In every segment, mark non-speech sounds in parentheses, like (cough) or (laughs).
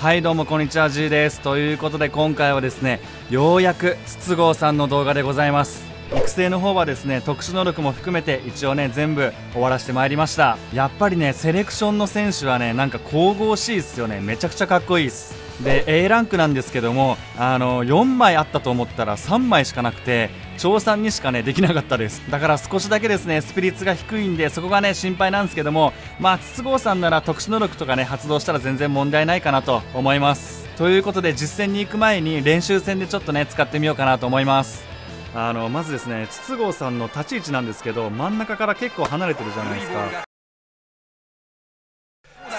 はいどうもこんにちは G です。ということで今回はですねようやく筒香さんの動画でございます。育成の方はですね特殊能力も含めて一応ね全部終わらせてまいりました。やっぱりねセレクションの選手はねなんか神々しいっすよね。めちゃくちゃかっこいいっす。で A ランクなんですけどもあの4枚あったと思ったら3枚しかなくて調査にしかねできなかったです。だから少しだけですねスピリッツが低いんでそこがね心配なんですけどもまあ筒香さんなら特殊能力とかね発動したら全然問題ないかなと思います。ということで実戦に行く前に練習戦でちょっとね使ってみようかなと思います。あのまずですね筒香さんの立ち位置なんですけど真ん中から結構離れてるじゃないですか。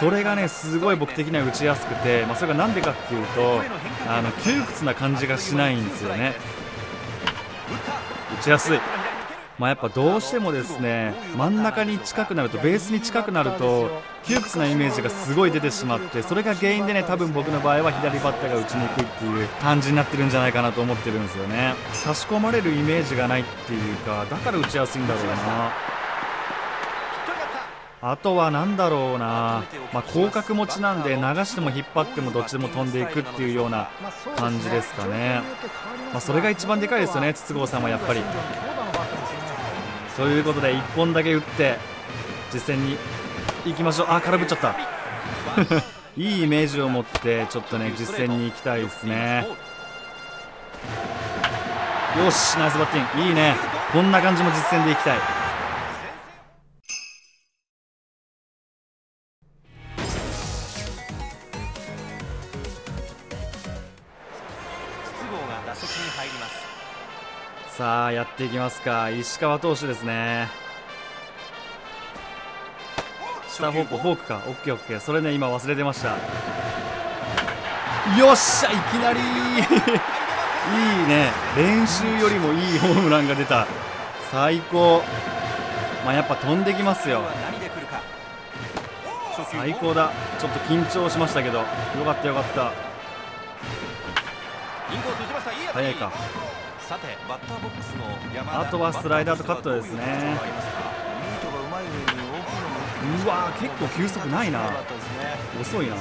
それがねすごい僕的には打ちやすくて、まあ、それがなんでかっていうとあの窮屈な感じがしないんですよね。打ちやすい。まあ、やっぱどうしてもですね真ん中に近くなるとベースに近くなると窮屈なイメージがすごい出てしまってそれが原因でね多分僕の場合は左バッターが打ちにくいっていう感じになってるんじゃないかなと思ってるんですよね。差し込まれるイメージがないっていうかだから打ちやすいんだろうな。あとは何だろうな、まあ、広角持ちなんで流しても引っ張ってもどっちでも飛んでいくっていうような感じですかね、まあ、それが一番でかいですよね、筒香さんはやっぱり。ということで1本だけ打って実戦に行きましょう。あ空振っちゃった。(laughs) いいイメージを持ってちょっとね実戦に行きたいですね。よしナイスバッティング。いいね。こんな感じも実戦で行きたい。さあやっていきますか。石川投手ですね。下方向フォークか。オッケーオッケー。それね今忘れてました。よっしゃいきなり。(laughs) いいね。練習よりもいいホームランが出た。最高。まあやっぱ飛んできますよ。最高だ。ちょっと緊張しましたけど。よかったよかった。早いかさてバッターボックスのあとはスライダーとカットですね。うわ結構球速ないな遅いな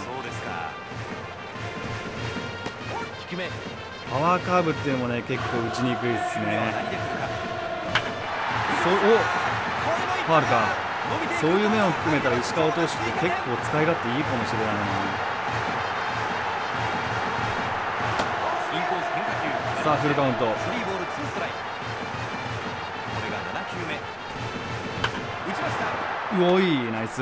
パワーカーブっていうのもね結構打ちにくいですねそうおファールかそういう面を含めたら石川投手って結構使い勝手いいかもしれないなさあフルカウント。おいナイス。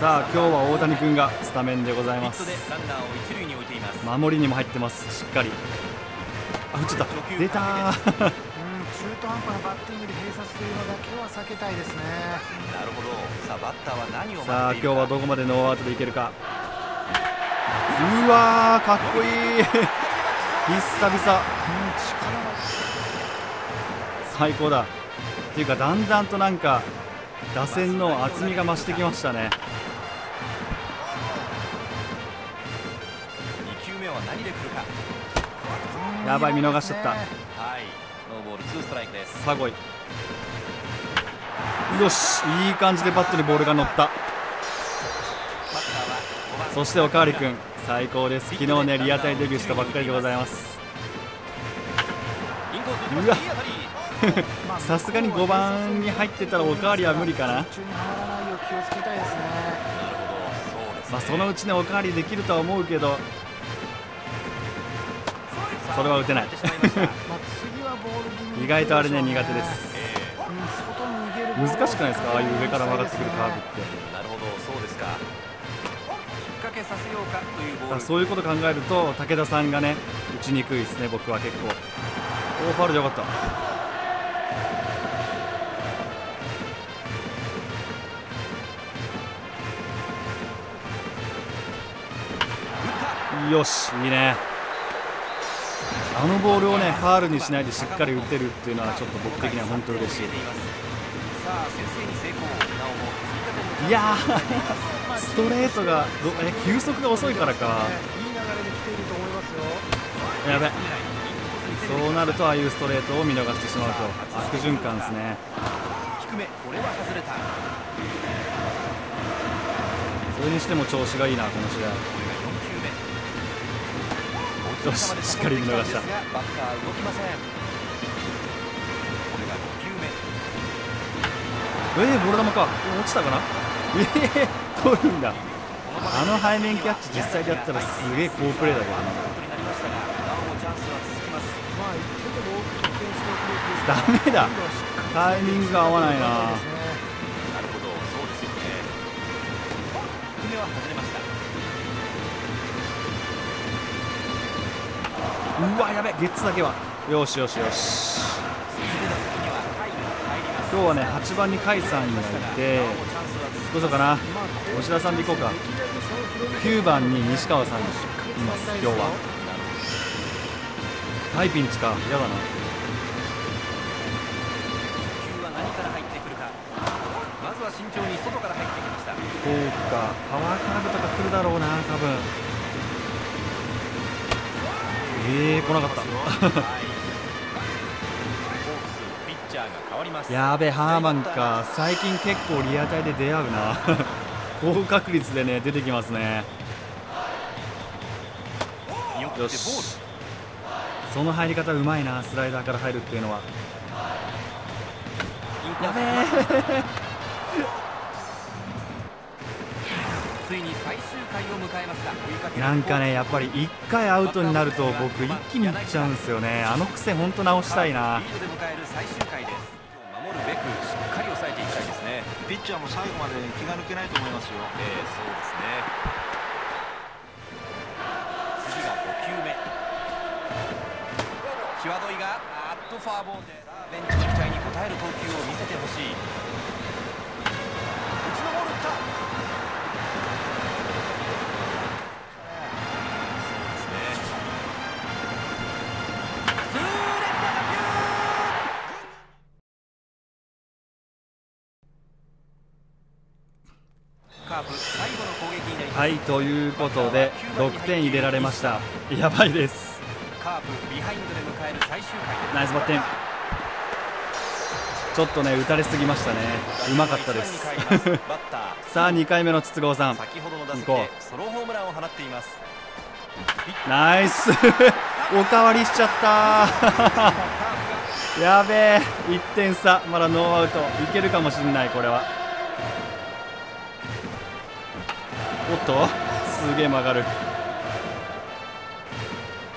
さあ今日は大谷君がスタメンでございます。守りにも入ってますしっかり。あ打っちた。出た中途半端なバッティングで閉鎖するのだけは避けたいですね。なるほどさあバッターは何をさあ今日はどこまでノーアウトでいけるかうわかっこいい。(laughs) 久々。最高だ。っていうかだんだんとなんか打線の厚みが増してきましたね。やばい見逃しちゃった。さごいよしいい感じでバットにボールが乗った。そしておかわり君最高です。昨日ねリアタイデビューしたばっかりでございます。うわ。(laughs) さすがに5番に入ってたらおかわりは無理かな。まあ、そのうちねおかわりできるとは思うけどそれは打てない。(laughs) 意外とあれね苦手です。難しくないですか？ああいう上から曲がってくるカーブって。なるほどそうですか。けさせようかというボール。そういうこと考えると武田さんがね打ちにくいですね僕は結構。大ファウルでよかった。よしいいね。あのボールをねファールにしないでしっかり打てるっていうのはちょっと僕的には本当嬉しいいやストレートがどえ球速が遅いからか。やべ。そうなるとああいうストレートを見逃してしまうと。悪循環ですね。それにしても調子がいいなこの試合。よししっかり見逃した。バッター動きませんこれが5球目えー、ボール球か。落ちたかな？ええー、取るんだ。あの背面キャッチ実際でやったらすげえ好プレーだけダメだ。タイミングが合わないな。なるほどそうですよね低めは外れましたうわやべゲッツだけは。よしよしよし。今日はね8番に甲斐さんがいてどうしようかな吉田さんでいこうか。9番に西川さんがいます。今日は。タイピンチか。嫌だな。慎重に外から入ってきました。フォークか。パワーカーブとか来るだろうな多分。えー、来なかった (laughs) やべハーマンか。最近結構リアタイで出会うな。(laughs) 高確率でね出てきますね。よし。その入り方うまいなスライダーから入るっていうのは。やべえ。(laughs) ついに最終回を迎えました。追いかける。なんかねやっぱり1回アウトになると僕一気にいっちゃうんですよね。あの癖本当直したいなしっかり抑えていきたいですね。ピッチャーも最後まで気が抜けないと思いますよ。えー、そうですね。次が5球目際どいがあーっとフォアボールでベンチの期待に応える投球を見せてほしい。内のボール打ったはいということで6点入れられました。やばいです。カープビハインドで迎える最終回。ナイスバッテン。ちょっとね打たれすぎましたね。うまかったです。(laughs) さあ2回目の筒香さん。先ほどの打席行こでソロホームランを放っています。ナイス。(laughs) おかわりしちゃった。(laughs) やべえ。1点差。まだノーアウト。いけるかもしんないこれはおっとすげえ曲がる。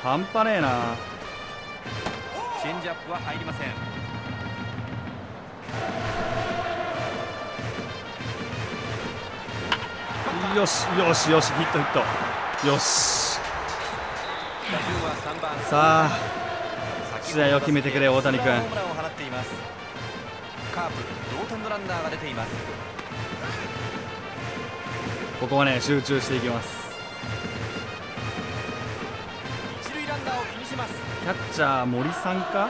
半端ねえな。チェンジアップは入りません。よしよしよしヒットヒット。よし。打順は3番。さあ試合を決めてくれ大谷君。カープ同点のランナーが出ていますここはね集中していきます。一塁ランナーを気にします。キャッチャー森さんか？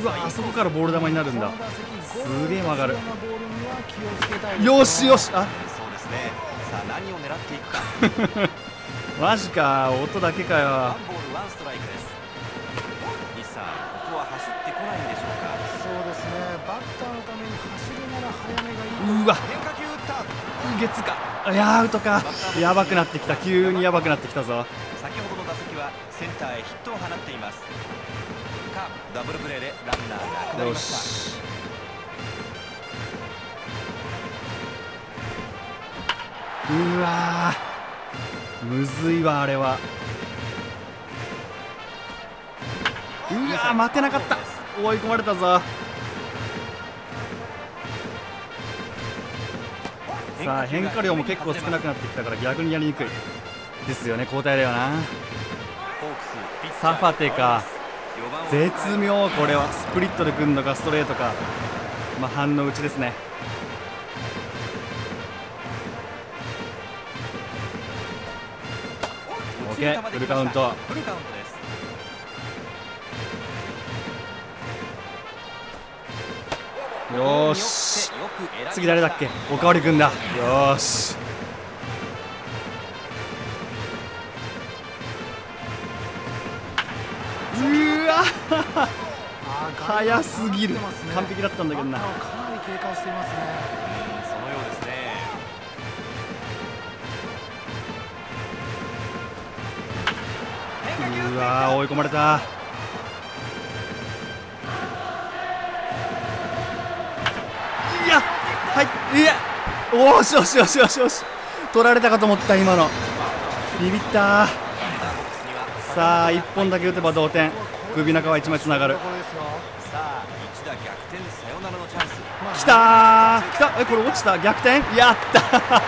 うわあそこからボール球になるんだ。すげえ曲がる。よしよしあ。そうですね。さあ何を狙っていくか。(laughs) マジか音だけかよ。ワンボールワンストライクです。西さんここは走ってこないんでしょうか。そうですね。バッターのために走るなら早めがいい。うわ。変化球打った月か。あいやアウトか。やばくなってきた。急にやばくなってきたぞ。先ほどの打席はセンターへヒットを放っています。カープダブルプレーでランナーがなくなりよました。し。うわー。むずいわあれは。うわー待てなかった。追い込まれたぞさあ変化量も結構少なくなってきたから逆にやりにくい。ですよね交代だよな。サファテか。絶妙これは。スプリットでくんのかストレートか。まあ反応打ちですね。オッケーフルカウント。よし。次誰だっけ？おかわりくんだ。よし。うわ。早すぎる。完璧だったんだけどな。かなり経過をしていますね。うわ追い込まれた。いいやおーしよしよしよしよし。取られたかと思った今の。ビビったさあ1本だけ打てば同点。首中は1枚つながる。これですよさあ一打逆転サヨナラのチャンス。きたー。きた。えこれ落ちた？逆転？やった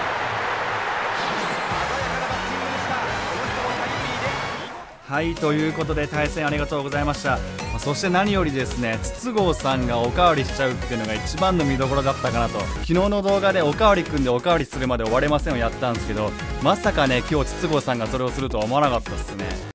はいということで対戦ありがとうございました。そして何よりですね筒香さんがおかわりしちゃうっていうのが一番の見どころだったかなと。昨日の動画でおかわりくんでおかわりするまで終われませんをやったんですけどまさかね今日筒香さんがそれをするとは思わなかったっすね。